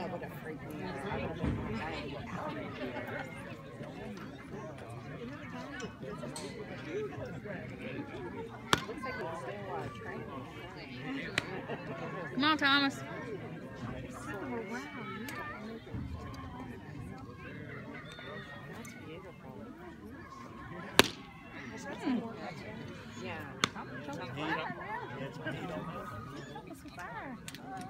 That would have freaked me out. I would have been like, I am out of here. Looks like it's still training. Come on, Thomas. Oh, wow. That's beautiful. Yeah. It's Is that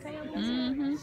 Mm-hmm.